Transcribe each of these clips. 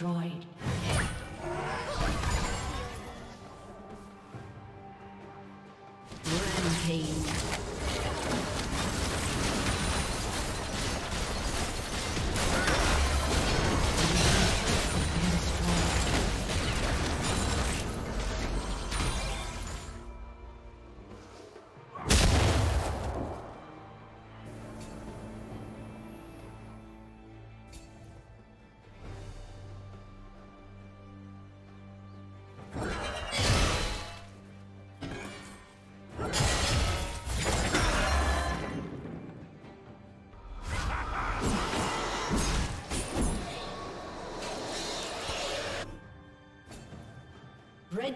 Destroyed.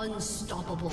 Unstoppable.